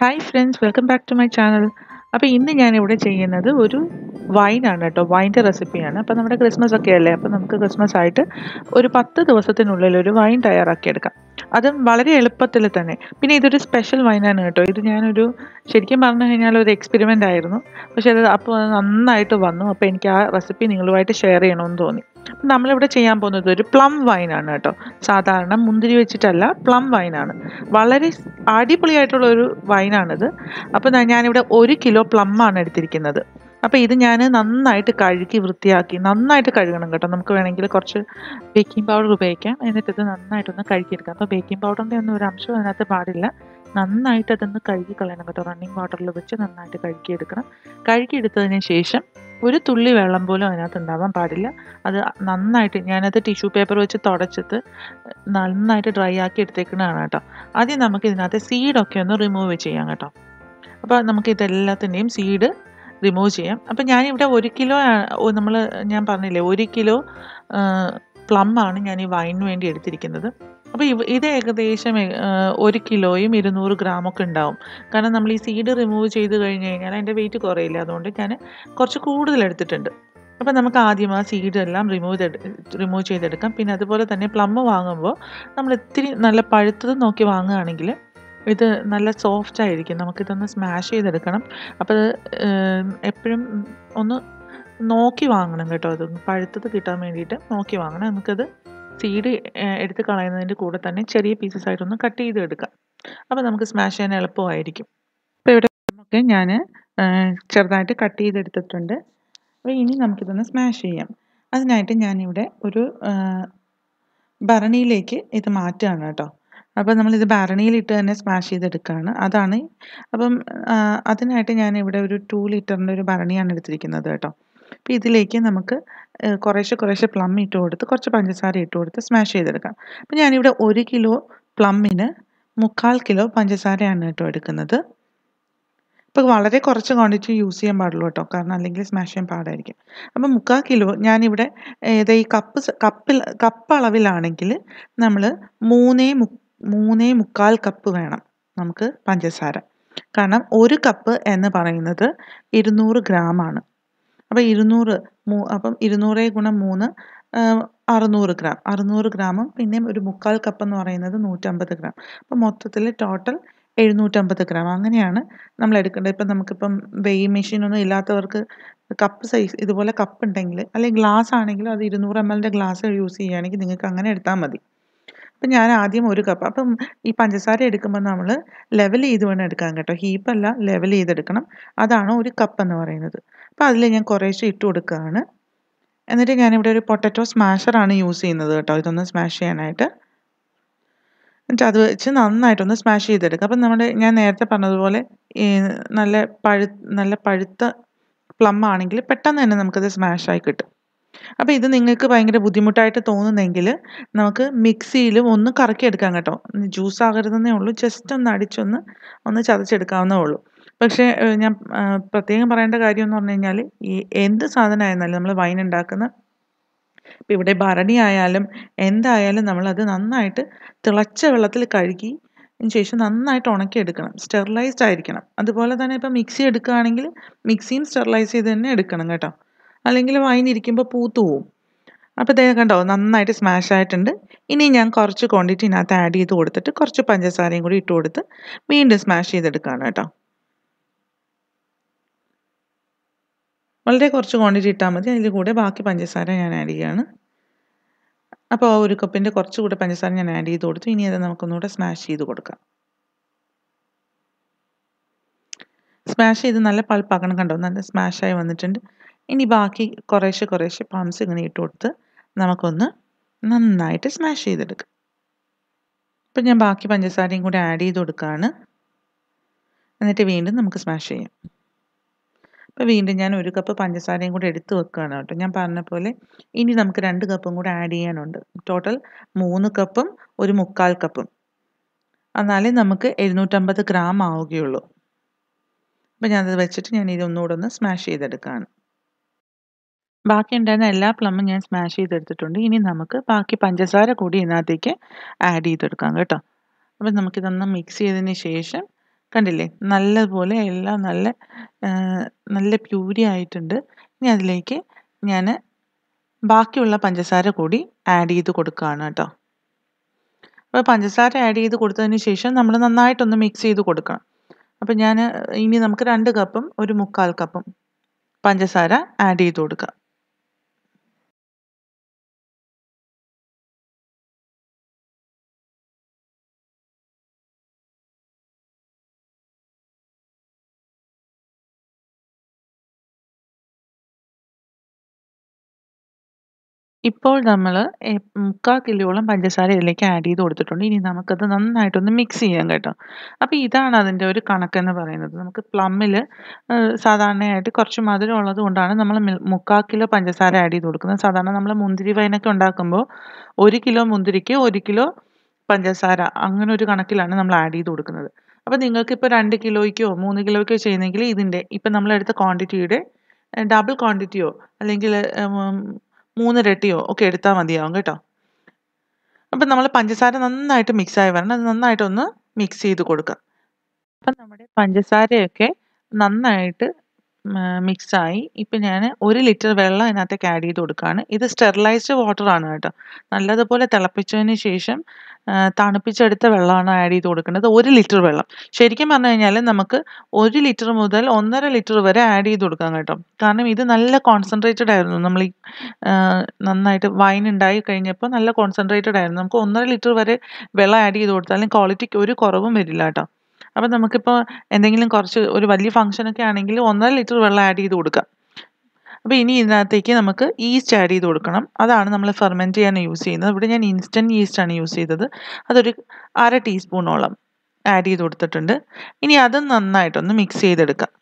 Hi friends welcome back to my channel അപ്പോൾ ഇന്ന് ഞാനിവിടെ ചെയ്യുന്നത് ഒരു വൈനാണ് കേട്ടോ. വൈന്റെ റെസിപ്പിയാണ് അപ്പോൾ നമ്മുടെ ക്രിസ്മസ് ഒക്കെ അല്ലേ? അപ്പോൾ നമുക്ക് ക്രിസ്മസ് ആയിട്ട് ഒരു പത്ത് ദിവസത്തിനുള്ളിൽ ഒരു വൈൻ തയ്യാറാക്കിയെടുക്കാം അതും വളരെ എളുപ്പത്തിൽ തന്നെ. പിന്നെ ഇതൊരു സ്പെഷ്യൽ വൈനാണ് കേട്ടോ. ഇത് ഞാനൊരു ശരിക്കും പറഞ്ഞു കഴിഞ്ഞാൽ ഒരു എക്സ്പെരിമെന്റ് ആയിരുന്നു. പക്ഷേ അത് അപ്പോൾ നന്നായിട്ട് വന്നു. അപ്പോൾ എനിക്ക് ആ റെസിപ്പി നിങ്ങളുമായിട്ട് ഷെയർ ചെയ്യണമെന്ന് തോന്നി. നമ്മളിവിടെ ചെയ്യാൻ പോകുന്നത് ഒരു പ്ലം വൈൻ ആണ് കേട്ടോ. സാധാരണ മുന്തിരി വെച്ചിട്ടല്ല പ്ലം വൈനാണ് വളരെ അടിപൊളിയായിട്ടുള്ള ഒരു വൈനാണിത് അപ്പോൾ ഞാനിവിടെ ഒരു കിലോ പ്ലം ആണ് എടുത്തിരിക്കുന്നത്. അപ്പോൾ ഇത് ഞാൻ നന്നായിട്ട് കഴുകി വൃത്തിയാക്കി നന്നായിട്ട് കഴുകണം കേട്ടോ. നമുക്ക് വേണമെങ്കിൽ കുറച്ച് ബേക്കിംഗ് പൗഡർ ഉപയോഗിക്കാം. എന്നിട്ട് ഇത് നന്നായിട്ടൊന്ന് കഴുകിയെടുക്കാം. അപ്പോൾ ബേക്കിംഗ് പൗഡറിന്റെ ഒന്നും ഒരു അംശം അതിനകത്ത് പാടില്ല. നന്നായിട്ട് അതൊന്ന് കഴുകി കളയണം കേട്ടോ. റണ്ണിങ് വാട്ടറിൽ വെച്ച് നന്നായിട്ട് കഴുകിയെടുക്കണം. കഴുകിയെടുത്തതിന് ശേഷം ഒരു തുള്ളി വെള്ളം പോലും അതിനകത്ത് ഉണ്ടാവാൻ പാടില്ല. അത് നന്നായിട്ട് ഞാനത് ടിഷ്യൂ പേപ്പർ വെച്ച് തുടച്ചിട്ട് നന്നായിട്ട് ഡ്രൈ ആക്കി എടുത്തേക്കുന്നതാണ് കേട്ടോ. ആദ്യം നമുക്ക് ഇതിനകത്ത് സീഡൊക്കെ ഒന്ന് റിമൂവ് ചെയ്യാം കേട്ടോ. അപ്പോൾ നമുക്ക് ഇതെല്ലാത്തിന്റെയും സീഡ് റിമൂവ് ചെയ്യാം. അപ്പം ഞാനിവിടെ ഒരു കിലോ നമ്മൾ ഞാൻ പറഞ്ഞില്ലേ ഒരു കിലോ പ്ലം ആണ് ഞാൻ ഈ വൈനിന് വേണ്ടി എടുത്തിരിക്കുന്നത്. അപ്പോൾ ഇത് ഏകദേശം ഒരു കിലോയും ഇരുന്നൂറ് ഗ്രാമൊക്കെ ഉണ്ടാവും. കാരണം നമ്മൾ ഈ സീഡ് റിമൂവ് ചെയ്ത് കഴിഞ്ഞ് കഴിഞ്ഞാൽ അതിന്റെ വെയിറ്റ് കുറയില്ല. അതുകൊണ്ട് ഞാൻ കുറച്ച് കൂടുതൽ എടുത്തിട്ടുണ്ട്. അപ്പോൾ നമുക്ക് ആദ്യം ആ സീഡ് എല്ലാം റിമൂവ് ചെയ്ത് റിമൂവ് ചെയ്തെടുക്കാം. പിന്നെ അതുപോലെ തന്നെ പ്ലം വാങ്ങുമ്പോൾ നമ്മൾ ഇത്തിരി നല്ല പഴുത്തത് നോക്കി വാങ്ങുകയാണെങ്കിൽ ഇത് നല്ല സോഫ്റ്റ് ആയിരിക്കും. നമുക്കിതൊന്ന് സ്മാഷ് ചെയ്തെടുക്കണം. അപ്പോൾ എപ്പോഴും ഒന്ന് നോക്കി വാങ്ങണം കേട്ടോ. അത് പഴുത്തത് കിട്ടാൻ വേണ്ടിയിട്ട് നോക്കി വാങ്ങണം. നമുക്കത് സീഡ് എടുത്ത് കളയുന്നതിന്റെ കൂടെ തന്നെ ചെറിയ പീസസ് ആയിട്ടൊന്ന് കട്ട് ചെയ്ത് എടുക്കാം. അപ്പോൾ നമുക്ക് സ്മാഷ് ചെയ്യാൻ എളുപ്പമായിരിക്കും. അപ്പോൾ ഇവിടെ നമുക്ക് ഞാൻ ചെറുതായിട്ട് കട്ട് ചെയ്തെടുത്തിട്ടുണ്ട് അപ്പോൾ ഇനി നമുക്കിതൊന്ന് സ്മാഷ് ചെയ്യാം. അതിനായിട്ട് ഞാനിവിടെ ഒരു ഭരണിയിലേക്ക് ഇത് മാറ്റുകയാണ് കേട്ടോ. അപ്പോൾ നമ്മളിത് ഭരണിയിലിട്ട് തന്നെ സ്മാഷ് ചെയ്തെടുക്കുകയാണ് അതാണ് അപ്പം അതിനായിട്ട് ഞാൻ ഇവിടെ ഒരു ടു ലിറ്ററിന്റെ ഒരു ഭരണിയാണ് എടുത്തിരിക്കുന്നത് കേട്ടോ. അപ്പോൾ ഇതിലേക്ക് നമുക്ക് കുറേശ്ശെ കുറേശ്ശെ പ്ലം ഇട്ട് കൊടുത്ത് കുറച്ച് പഞ്ചസാര ഇട്ട് കൊടുത്ത് സ്മാഷ് ചെയ്തെടുക്കാം. അപ്പം ഞാനിവിടെ ഒരു കിലോ പ്ലമ്മിന് മുക്കാൽ കിലോ പഞ്ചസാരയാണ് കേട്ടോ എടുക്കുന്നത്. ഇപ്പോൾ വളരെ കുറച്ച് ക്വാണ്ടിറ്റി യൂസ് ചെയ്യാൻ പാടുള്ളൂ കേട്ടോ. കാരണം അല്ലെങ്കിൽ സ്മാഷ് ചെയ്യാൻ പാടായിരിക്കും. അപ്പം മുക്കാൽ കിലോ ഞാനിവിടെ ഏത് ഈ കപ്പ് കപ്പിൽ കപ്പ് അളവിലാണെങ്കിൽ നമ്മൾ മൂന്നേ മു മൂന്നേ മുക്കാൽ കപ്പ് വേണം നമുക്ക് പഞ്ചസാര. കാരണം ഒരു കപ്പ് എന്ന് പറയുന്നത് ഇരുന്നൂറ് ഗ്രാമാണ് അപ്പോൾ ഇരുന്നൂറ് മൂ അപ്പം ഇരുന്നൂറ് ഗുണം മൂന്ന് അറുന്നൂറ് ഗ്രാം. അറുന്നൂറ് ഗ്രാമും പിന്നെ ഒരു മുക്കാൽ കപ്പ് എന്ന് പറയുന്നത് നൂറ്റമ്പത് ഗ്രാം. അപ്പം മൊത്തത്തിൽ ടോട്ടൽ എഴുന്നൂറ്റമ്പത് ഗ്രാം. അങ്ങനെയാണ് നമ്മൾ എടുക്കേണ്ടത്. ഇപ്പം നമുക്കിപ്പം വെയ് മെഷീനൊന്നും ഇല്ലാത്തവർക്ക് കപ്പ് സൈസ് ഇതുപോലെ കപ്പ് ഉണ്ടെങ്കിൽ അല്ലെങ്കിൽ ഗ്ലാസ് ആണെങ്കിലും അത് ഇരുന്നൂറ് എം എല്ലിന്റെ ഗ്ലാസ് യൂസ് ചെയ്യുകയാണെങ്കിൽ നിങ്ങൾക്ക് അങ്ങനെ എടുത്താൽ മതി. അപ്പം ഞാൻ ആദ്യം ഒരു കപ്പ് അപ്പം ഈ പഞ്ചസാര എടുക്കുമ്പോൾ നമ്മൾ ലെവൽ ചെയ്ത് വേണം എടുക്കാൻ കേട്ടോ. ഹീപ്പല്ല ലെവൽ ചെയ്തെടുക്കണം. അതാണ് ഒരു കപ്പ് എന്ന് പറയുന്നത്. അപ്പം അതിൽ ഞാൻ കുറേശ്ശെ ഇട്ട് കൊടുക്കുകയാണ്. എന്നിട്ട് ഞാനിവിടെ ഒരു പൊട്ടറ്റോ സ്മാഷറാണ് യൂസ് ചെയ്യുന്നത് കേട്ടോ. ഇതൊന്ന് സ്മാഷ് ചെയ്യാനായിട്ട്. എന്നിട്ട് അത് വെച്ച് നന്നായിട്ടൊന്ന് സ്മാഷ് ചെയ്തെടുക്കുക അപ്പം നമ്മുടെ ഞാൻ നേരത്തെ പറഞ്ഞതുപോലെ നല്ല പഴു നല്ല പഴുത്ത പ്ലം ആണെങ്കിൽ പെട്ടെന്ന് തന്നെ നമുക്കത് സ്മാഷായി കിട്ടും. അപ്പോൾ ഇത് നിങ്ങൾക്ക് ഭയങ്കര ബുദ്ധിമുട്ടായിട്ട് തോന്നുന്നെങ്കിൽ നമുക്ക് മിക്സിയിലും ഒന്ന് കറക്കിയെടുക്കാം കേട്ടോ. ജ്യൂസ് ആകരുതെന്നേ ഉള്ളൂ. ജസ്റ്റ് ഒന്ന് അടിച്ചൊന്ന് ഒന്ന് ചതച്ചെടുക്കാവുന്നേ ഉള്ളൂ. പക്ഷേ ഞാൻ പ്രത്യേകം പറയേണ്ട കാര്യം എന്ന് പറഞ്ഞു കഴിഞ്ഞാൽ ഈ എന്ത് സാധനമായിരുന്നാലും നമ്മൾ വൈൻ ഉണ്ടാക്കുന്ന ഇപ്പം ഇവിടെ ഭരണി ആയാലും എന്തായാലും നമ്മളത് നന്നായിട്ട് തിളച്ച വെള്ളത്തിൽ കഴുകി ശേഷം നന്നായിട്ട് ഉണക്കിയെടുക്കണം. സ്റ്റെറിലൈസ്ഡ് ആയിരിക്കണം. അതുപോലെ തന്നെ ഇപ്പം മിക്സി എടുക്കുകയാണെങ്കിൽ മിക്സിയും സ്റ്റെറിലൈസ് ചെയ്ത് തന്നെ എടുക്കണം കേട്ടോ. അല്ലെങ്കിൽ വൈനിരിക്കുമ്പോൾ പൂത്തു പോവും. അപ്പോൾ ഇതേ കണ്ടോ നന്നായിട്ട് സ്മാഷ് ആയിട്ടുണ്ട്. ഇനി ഞാൻ കുറച്ച് ക്വാണ്ടിറ്റി ഇതിനകത്ത് ആഡ് ചെയ്ത് കൊടുത്തിട്ട് കുറച്ച് പഞ്ചസാരയും കൂടി ഇട്ട് കൊടുത്ത് വീണ്ടും സ്മാഷ് ചെയ്തെടുക്കുകയാണ് കേട്ടോ. വളരെ കുറച്ച് ക്വാണ്ടിറ്റി ഇട്ടാൽ മതി അതിൽ കൂടെ ബാക്കി പഞ്ചസാര ഞാൻ ആഡ് ചെയ്യുകയാണ് അപ്പോൾ ഒരു കപ്പിന്റെ കുറച്ച് കൂടെ പഞ്ചസാര ഞാൻ ആഡ് ചെയ്ത് കൊടുത്തു. ഇനി അത് നമുക്കൊന്നുകൂടെ സ്മാഷ് ചെയ്ത് കൊടുക്കാം. സ്മാഷ് ചെയ്ത് നല്ല പൾപ്പാക്കണം കണ്ടോ നല്ല സ്മാഷായി വന്നിട്ടുണ്ട്. ഇനി ബാക്കി കുറേശ്ശെ കുറേശ്ശെ പംസ് ഇങ്ങനെ ഇട്ട് കൊടുത്ത് നമുക്കൊന്ന് നന്നായിട്ട് സ്മാഷ് ചെയ്തെടുക്കാം. ഇപ്പം ഞാൻ ബാക്കി പഞ്ചസാരയും കൂടി ആഡ് ചെയ്ത് കൊടുക്കുകയാണ് എന്നിട്ട് വീണ്ടും നമുക്ക് സ്മാഷ് ചെയ്യാം. അപ്പോൾ വീണ്ടും ഞാൻ ഒരു കപ്പ് പഞ്ചസാരയും കൂടി എടുത്ത് വെക്കുകയാണ് കേട്ടോ. ഞാൻ പറഞ്ഞ പോലെ ഇനി നമുക്ക് രണ്ട് കപ്പും കൂടി ആഡ് ചെയ്യാനുണ്ട്. ടോട്ടൽ മൂന്ന് കപ്പും ഒരു മുക്കാൽ കപ്പും എന്നാലേ നമുക്ക് എഴുന്നൂറ്റമ്പത് ഗ്രാം ആവുകയുള്ളൂ. അപ്പോൾ ഞാനത് വെച്ചിട്ട് ഞാൻ ഇതൊന്നുകൂടെ ഒന്ന് സ്മാഷ് ചെയ്തെടുക്കുകയാണ്. ബാക്കി ഉണ്ടായിരുന്ന എല്ലാ പ്ലമ്മും ഞാൻ സ്മാഷ് ചെയ്തെടുത്തിട്ടുണ്ട്. ഇനി നമുക്ക് ബാക്കി പഞ്ചസാര കൂടി ഇതിനകത്തേക്ക് ആഡ് ചെയ്തെടുക്കാം കേട്ടോ. അപ്പം നമുക്കിതൊന്ന് മിക്സ് ചെയ്തതിന് ശേഷം കണ്ടില്ലേ? നല്ലതുപോലെ എല്ലാം നല്ല നല്ല പ്യൂരി ആയിട്ടുണ്ട്. ഇനി അതിലേക്ക് ഞാൻ ബാക്കിയുള്ള പഞ്ചസാര കൂടി ആഡ് ചെയ്ത് കൊടുക്കുകയാണ് കേട്ടോ. അപ്പോൾ പഞ്ചസാര ആഡ് ചെയ്ത് കൊടുത്തതിന് ശേഷം നമ്മൾ നന്നായിട്ടൊന്ന് മിക്സ് ചെയ്ത് കൊടുക്കണം. അപ്പോൾ ഞാൻ ഇനി നമുക്ക് രണ്ട് കപ്പും ഒരു മുക്കാൽ കപ്പും പഞ്ചസാര ആഡ് ചെയ്ത് കൊടുക്കാം. ഇപ്പോൾ നമ്മൾ മുക്കാൽ കിലോളം പഞ്ചസാര ഇതിലേക്ക് ആഡ് ചെയ്ത് കൊടുത്തിട്ടുണ്ട്. ഇനി നമുക്കത് നന്നായിട്ടൊന്ന് മിക്സ് ചെയ്യാം കേട്ടോ. അപ്പോൾ ഇതാണ് അതിന്റെ ഒരു കണക്കെന്ന് പറയുന്നത്. നമുക്ക് പ്ലമ്മിൽ സാധാരണയായിട്ട് കുറച്ച് മധുരം ഉള്ളത് കൊണ്ടാണ് നമ്മൾ മുക്കാൽ കിലോ പഞ്ചസാര ആഡ് ചെയ്ത് കൊടുക്കുന്നത്. സാധാരണ നമ്മൾ മുന്തിരി വൈനൊക്കെ ഉണ്ടാക്കുമ്പോൾ ഒരു കിലോ മുന്തിരിക്ക് ഒരു കിലോ പഞ്ചസാര അങ്ങനെ ഒരു കണക്കിലാണ് നമ്മൾ ആഡ് ചെയ്ത് കൊടുക്കുന്നത്. അപ്പോൾ നിങ്ങൾക്കിപ്പോൾ രണ്ട് കിലോയ്ക്കോ മൂന്ന് കിലോയ്ക്കോ ചെയ്യുന്നെങ്കിൽ ഇതിന്റെ ഇപ്പം നമ്മളെടുത്ത ക്വാണ്ടിറ്റിയുടെ ഡബിൾ ക്വാണ്ടിറ്റിയോ അല്ലെങ്കിൽ മൂന്നിരട്ടിയോ ഒക്കെ എടുത്താൽ മതിയാവും കേട്ടോ. അപ്പം നമ്മൾ പഞ്ചസാര നന്നായിട്ട് മിക്സായി വരണം. അത് നന്നായിട്ടൊന്ന് മിക്സ് ചെയ്ത് കൊടുക്കുക അപ്പം നമ്മുടെ പഞ്ചസാരയൊക്കെ നന്നായിട്ട് മിക്സായി ഇപ്പം ഞാൻ ഒരു ലിറ്റർ വെള്ളം അതിനകത്തേക്ക് ആഡ് ചെയ്ത് കൊടുക്കുകയാണ് ഇത് സ്റ്റെറിലൈസ്ഡ് വാട്ടർ ആണ് കേട്ടോ. നല്ലതുപോലെ തിളപ്പിച്ചതിന് ശേഷം തണുപ്പിച്ചെടുത്ത വെള്ളമാണ് ആഡ് ചെയ്ത് കൊടുക്കേണ്ടത് ഒരു ലിറ്റർ വെള്ളം. ശരിക്കും പറഞ്ഞു കഴിഞ്ഞാൽ നമുക്ക് ഒരു ലിറ്റർ മുതൽ ഒന്നര ലിറ്റർ വരെ ആഡ് ചെയ്ത് കൊടുക്കാം കേട്ടോ. കാരണം ഇത് നല്ല കോൺസെൻട്രേറ്റഡ് ആയിരുന്നു. നമ്മൾ ഈ നന്നായിട്ട് വൈൻ ഉണ്ടായി കഴിഞ്ഞപ്പോൾ നല്ല കോൺസെൻട്രേറ്റഡ് ആയിരുന്നു. നമുക്ക് ഒന്നര ലിറ്റർ വരെ വെള്ളം ആഡ് ചെയ്ത് കൊടുത്താലും ക്വാളിറ്റിക്ക് ഒരു കുറവും വരില്ല കേട്ടോ. അപ്പം നമുക്കിപ്പോൾ എന്തെങ്കിലും കുറച്ച് ഒരു വലിയ ഫംഗ്ഷനൊക്കെ ആണെങ്കിൽ ഒന്നര ലിറ്റർ വെള്ളം ആഡ് ചെയ്ത് കൊടുക്കാം. അപ്പോൾ ഇനി ഇതിനകത്തേക്ക് നമുക്ക് ഈസ്റ്റ് ആഡ് ചെയ്ത് കൊടുക്കണം. അതാണ് നമ്മൾ ഫെർമെന്റ് ചെയ്യാൻ യൂസ് ചെയ്യുന്നത്. ഇവിടെ ഞാൻ ഇൻസ്റ്റന്റ് ഈസ്റ്റ് ആണ് യൂസ് ചെയ്തത്. അതൊരു അര ടീസ്പൂണോളം ആഡ് ചെയ്ത് കൊടുത്തിട്ടുണ്ട്. ഇനി അത് നന്നായിട്ടൊന്ന് മിക്സ് ചെയ്തെടുക്കാം.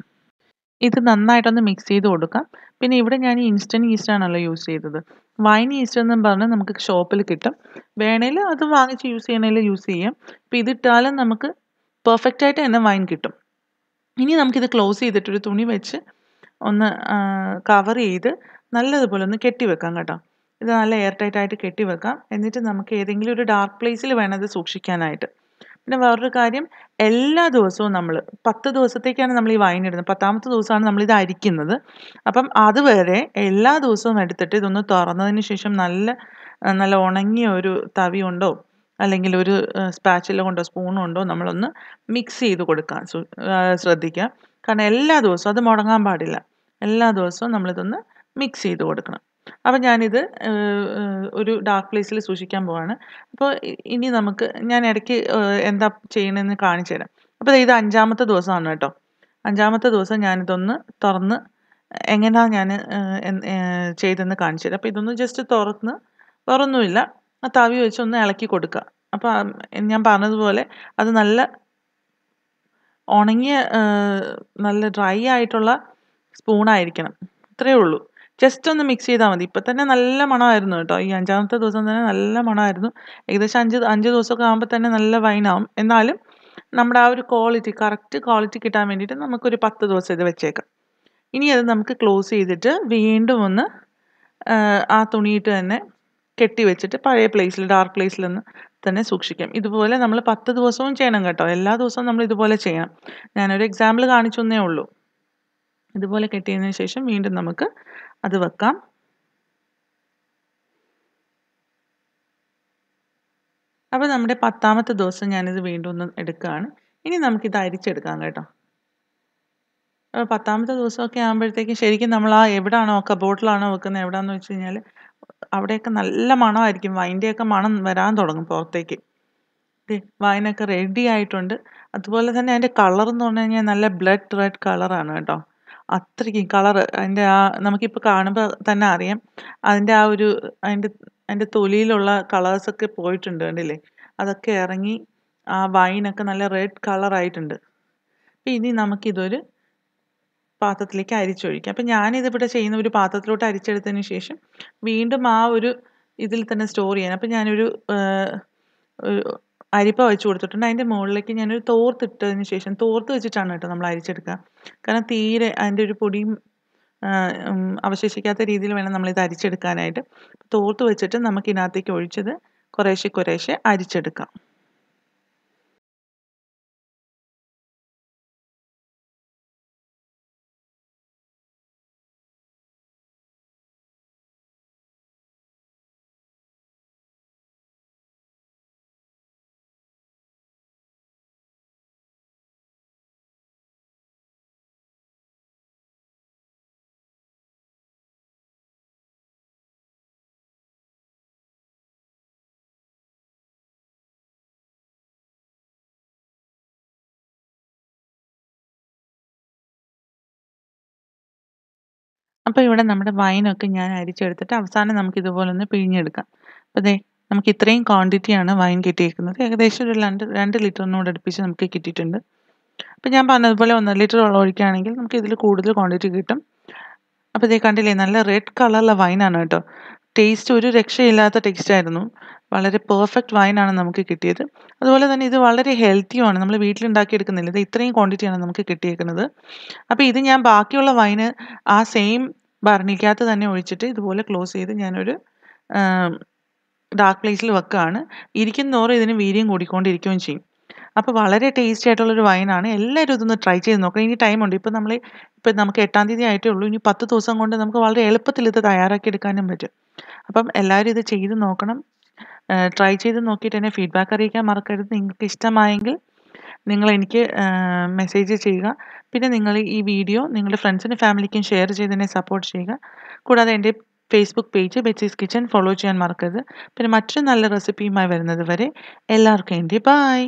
ഇത് നന്നായിട്ടൊന്ന് മിക്സ് ചെയ്ത് കൊടുക്കാം. പിന്നെ ഇവിടെ ഞാൻ ഇൻസ്റ്റന്റ് ഈസ്റ്റ് ആണല്ലോ യൂസ് ചെയ്തത്. വൈൻ ഈസ്റ്റ് എന്ന് പറഞ്ഞാൽ നമുക്ക് ഷോപ്പിൽ കിട്ടും. വേണേൽ അത് വാങ്ങിച്ച് യൂസ് ചെയ്യണേൽ യൂസ് ചെയ്യാം. അപ്പോൾ ഇതിട്ടാലും നമുക്ക് പെർഫെക്റ്റ് ആയിട്ട് തന്നെ വൈൻ കിട്ടും. ഇനി നമുക്കിത് ക്ലോസ് ചെയ്തിട്ടൊരു തുണി വെച്ച് ഒന്ന് കവർ ചെയ്ത് നല്ലതുപോലെ ഒന്ന് കെട്ടിവെക്കാം കേട്ടോ. ഇത് നല്ല എയർ ടൈറ്റ് ആയിട്ട് കെട്ടി വെക്കാം. എന്നിട്ട് നമുക്ക് ഏതെങ്കിലും ഒരു ഡാർക്ക് പ്ലേസിൽ വേണം അത് സൂക്ഷിക്കാനായിട്ട്. പിന്നെ വേറൊരു കാര്യം എല്ലാ ദിവസവും നമ്മൾ പത്ത് ദിവസത്തേക്കാണ് നമ്മൾ ഈ വൈൻ ഇടുന്നത്. പത്താമത്തെ ദിവസമാണ് നമ്മൾ ഇത് അരിക്കുന്നത്. അപ്പം അതുവരെ എല്ലാ ദിവസവും എടുത്തിട്ട് ഇതൊന്ന് തുറന്നതിന് ശേഷം നല്ല നല്ല ഉണങ്ങിയ ഒരു തവി കൊണ്ടോ അല്ലെങ്കിൽ ഒരു സ്പാച്ചില കൊണ്ടോ സ്പൂൺ കൊണ്ടോ നമ്മളൊന്ന് മിക്സ് ചെയ്ത് കൊടുക്കാൻ ശ്രദ്ധിക്കുക കാരണം എല്ലാ ദിവസവും അത് മുടങ്ങാൻ പാടില്ല. എല്ലാ ദിവസവും നമ്മളിതൊന്ന് മിക്സ് ചെയ്ത് കൊടുക്കണം. അപ്പോൾ ഞാനിത് ഒരു ഡാർക്ക് പ്ലേസിൽ സൂക്ഷിക്കാൻ പോവാണ്. അപ്പോൾ ഇനി നമുക്ക് ഞാൻ ഇടയ്ക്ക് എന്താ ചെയ്യണമെന്ന് കാണിച്ചു തരാം. അപ്പോൾ ഇത് അഞ്ചാമത്തെ ദിവസമാണ് കേട്ടോ. അഞ്ചാമത്തെ ദിവസം ഞാനിതൊന്ന് തുറന്ന് എങ്ങനെയാണ് ഞാൻ ചെയ്തെന്ന് കാണിച്ചു തരാം. അപ്പോൾ ഇതൊന്ന് ജസ്റ്റ് തുറന്ന് തുറന്നുമില്ല ആ തവി വെച്ച് ഒന്ന് ഇളക്കി കൊടുക്കുക. അപ്പോൾ ഞാൻ പറഞ്ഞതുപോലെ അത് നല്ല ഉണങ്ങിയ നല്ല ഡ്രൈ ആയിട്ടുള്ള സ്പൂണായിരിക്കണം ഇത്രയേ ഉള്ളൂ. ജസ്റ്റ് ഒന്ന് മിക്സ് ചെയ്താൽ മതി. ഇപ്പം തന്നെ നല്ല മണമായിരുന്നു കേട്ടോ. ഈ അഞ്ചാമത്തെ ദിവസം തന്നെ നല്ല മണമായിരുന്നു. ഏകദേശം അഞ്ച് അഞ്ച് ദിവസമൊക്കെ ആകുമ്പോൾ തന്നെ നല്ല വൈനാവും എന്നാലും നമ്മുടെ ആ ഒരു ക്വാളിറ്റി കറക്റ്റ് ക്വാളിറ്റി കിട്ടാൻ വേണ്ടിയിട്ട് നമുക്കൊരു പത്ത് ദിവസം ഇത് വെച്ചേക്കാം. ഇനി അത് നമുക്ക് ക്ലോസ് ചെയ്തിട്ട് വീണ്ടും ഒന്ന് ആ തുണിയിട്ട് തന്നെ കെട്ടി വെച്ചിട്ട് പഴയ പ്ലേസിൽ ഡാർക്ക് പ്ലേസിലൊന്ന് തന്നെ സൂക്ഷിക്കാം. ഇതുപോലെ നമ്മൾ പത്ത് ദിവസവും ചെയ്യണം കേട്ടോ. എല്ലാ ദിവസവും നമ്മൾ ഇതുപോലെ ചെയ്യണം. ഞാനൊരു എക്സാമ്പിൾ കാണിച്ചു തന്നേ ഉള്ളൂ. ഇതുപോലെ കെട്ടിയതിന് ശേഷം വീണ്ടും നമുക്ക് അത് വെക്കാം. അപ്പോൾ നമ്മുടെ പത്താമത്തെ ദിവസം ഞാനിത് വീണ്ടും ഒന്ന് എടുക്കുകയാണ്. ഇനി നമുക്കിത് അരിച്ചെടുക്കാം കേട്ടോ. അപ്പോൾ പത്താമത്തെ ദിവസമൊക്കെ ആകുമ്പോഴത്തേക്കും ശരിക്കും നമ്മൾ ആ എവിടാണോ കബോർഡിലാണോ വെക്കുന്നത് എവിടെയാണെന്ന് വെച്ച് കഴിഞ്ഞാൽ അവിടെയൊക്കെ നല്ല മണമായിരിക്കും. വൈന്റെയൊക്കെ മണം വരാൻ തുടങ്ങും പുറത്തേക്ക്. വൈനൊക്കെ റെഡി ആയിട്ടുണ്ട്. അതുപോലെ തന്നെ അതിന്റെ കളർ എന്ന് പറഞ്ഞു കഴിഞ്ഞാൽ നല്ല ബ്ലഡ് റെഡ് കളറാണ് കേട്ടോ. അത്രയ്ക്കും കളർ അതിന്റെ ആ നമുക്കിപ്പോൾ കാണുമ്പോൾ തന്നെ അറിയാം. അതിന്റെ ആ ഒരു അതിന്റെ അതിന്റെ തൊലിയിലുള്ള കളേഴ്സൊക്കെ പോയിട്ടുണ്ട് കണ്ടില്ലേ? അതൊക്കെ ഇറങ്ങി ആ വൈനൊക്കെ നല്ല റെഡ് കളറായിട്ടുണ്ട് ഇനി നമുക്കിതൊരു പാത്രത്തിലേക്ക് അരിച്ചൊഴിക്കുക. അപ്പം ഞാനിതിവിടെ ചെയ്യുന്ന ഒരു പാത്രത്തിലോട്ട് അരിച്ചെടുത്തതിന് ശേഷം വീണ്ടും ആ ഒരു ഇതിൽ തന്നെ സ്റ്റോർ ചെയ്യാൻ. അപ്പം ഞാനൊരു അരിപ്പ വെച്ച് കൊടുത്തിട്ടുണ്ട്. അതിന്റെ മുകളിലേക്ക് ഞാനൊരു തോർത്തിട്ടതിന് ശേഷം തോർത്ത് വെച്ചിട്ടാണ് കേട്ടോ നമ്മൾ അരിച്ചെടുക്കുക. കാരണം തീരെ അതിന്റെ ഒരു പൊടിയും അവശേഷിക്കാത്ത രീതിയിൽ വേണം നമ്മളിത് അരിച്ചെടുക്കാനായിട്ട്. തോർത്ത് വെച്ചിട്ട് നമുക്കിതിനകത്തേക്ക് ഒഴിച്ചത് കുറേശ്ശെ കുറേശ്ശെ അരിച്ചെടുക്കാം. അപ്പോൾ ഇവിടെ നമ്മുടെ വൈനൊക്കെ ഞാൻ അരിച്ചെടുത്തിട്ട് അവസാനം നമുക്ക് ഇതുപോലെ ഒന്ന് പിഴിഞ്ഞെടുക്കാം. അപ്പോൾ അതെ നമുക്ക് ഇത്രയും ക്വാണ്ടിറ്റിയാണ് വൈൻ കിട്ടിയിരിക്കുന്നത് ഏകദേശം ഒരു രണ്ട് രണ്ട് ലിറ്ററിനോട് അടുപ്പിച്ച് നമുക്ക് കിട്ടിയിട്ടുണ്ട്. അപ്പോൾ ഞാൻ പറഞ്ഞതുപോലെ ഒന്നര ലിറ്റർ വെള്ളം ഒഴിക്കുകയാണെങ്കിൽ നമുക്ക് ഇതിൽ കൂടുതൽ ക്വാണ്ടിറ്റി കിട്ടും. അപ്പോൾ ഇതേ കണ്ടില്ലേ നല്ല റെഡ് കളറുള്ള വൈനാണ് കേട്ടോ. ടേസ്റ്റ് ഒരു രക്ഷയില്ലാത്ത ടേസ്റ്റ് ആയിരുന്നു. വളരെ പെർഫെക്റ്റ് വൈനാണ് നമുക്ക് കിട്ടിയത്. അതുപോലെ തന്നെ ഇത് വളരെ ഹെൽത്തിയുമാണ് നമ്മൾ വീട്ടിലുണ്ടാക്കിയെടുക്കുന്നില്ല. ഇത് ഇത്രയും ക്വാണ്ടിറ്റിയാണ് നമുക്ക് കിട്ടിയേക്കുന്നത്. അപ്പോൾ ഇത് ഞാൻ ബാക്കിയുള്ള വൈന് ആ സെയിം ഭരണിക്കകത്ത് തന്നെ ഒഴിച്ചിട്ട് ഇതുപോലെ ക്ലോസ് ചെയ്ത് ഞാനൊരു ഡാർക്ക് പ്ലേസിൽ വെക്കുകയാണ് ഇരിക്കുന്നതോറും ഇതിന് വീര്യം കൂടിക്കൊണ്ടിരിക്കുകയും ചെയ്യും. അപ്പോൾ വളരെ ടേസ്റ്റി ആയിട്ടുള്ളൊരു വൈനാണ് എല്ലാവരും ഇതൊന്ന് ട്രൈ ചെയ്ത് നോക്കണം. ഇനി ടൈമുണ്ട് ഇപ്പോൾ നമ്മൾ ഇപ്പോൾ നമുക്ക് എട്ടാം തീയതി ആയിട്ടേ ഉള്ളൂ. ഇനി പത്ത് ദിവസം കൊണ്ട് നമുക്ക് വളരെ എളുപ്പത്തിൽ ഇത് തയ്യാറാക്കി എടുക്കാനും പറ്റും. അപ്പം എല്ലാവരും ഇത് ചെയ്ത് നോക്കണം. ട്രൈ ചെയ്ത് നോക്കിയിട്ട് എന്നെ ഫീഡ്ബാക്ക് അറിയിക്കാൻ മറക്കരുത്. നിങ്ങൾക്ക് ഇഷ്ടമായെങ്കിൽ നിങ്ങൾ എനിക്ക് മെസ്സേജ് ചെയ്യുക. പിന്നെ നിങ്ങൾ ഈ വീഡിയോ നിങ്ങളുടെ ഫ്രണ്ട്സിനും ഫാമിലിക്കും ഷെയർ ചെയ്ത് എന്നെ സപ്പോർട്ട് ചെയ്യുക. കൂടാതെ എന്റെ Facebook page Bechy's kitchen follow ചെയ്യാൻ മറക്കരുത്. പിന്നെ മറ്റൊരു നല്ല റെസിപ്പിയുമായി വരുന്നത് വരെ എല്ലാവർക്കും എന്റെ ബായ്